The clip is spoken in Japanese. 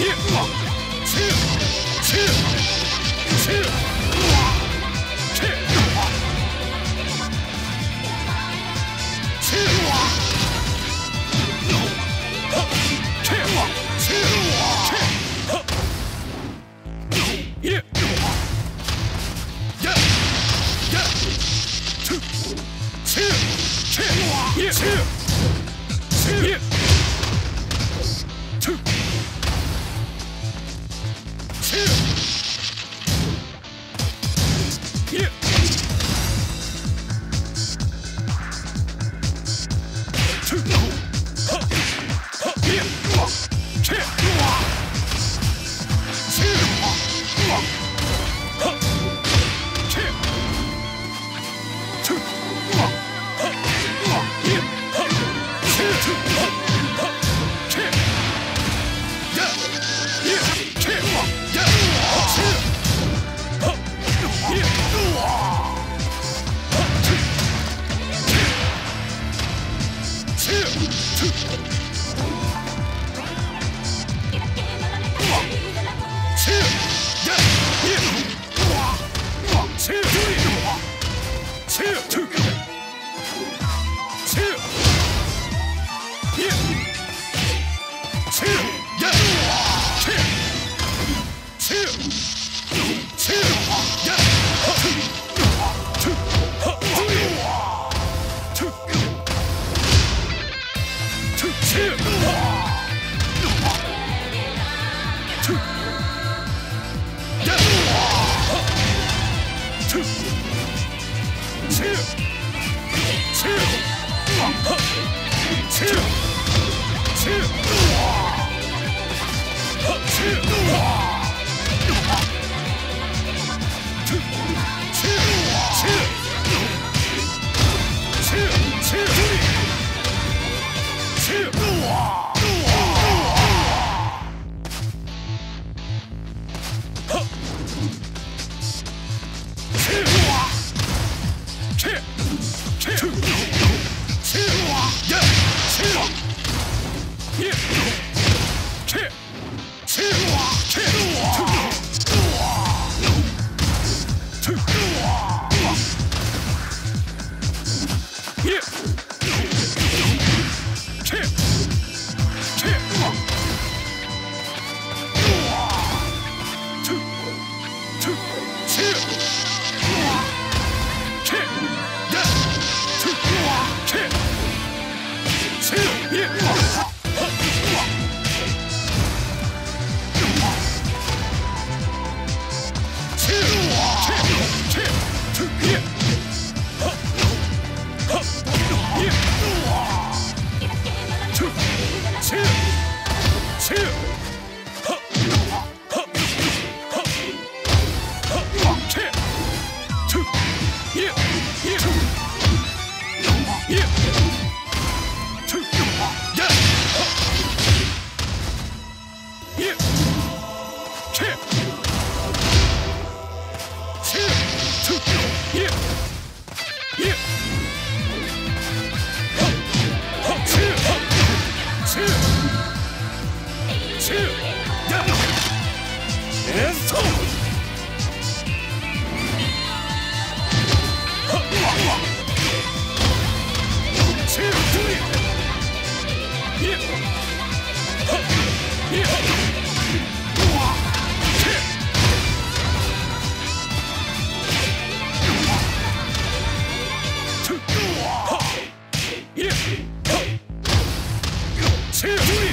切切切切。Two! 嘿你别や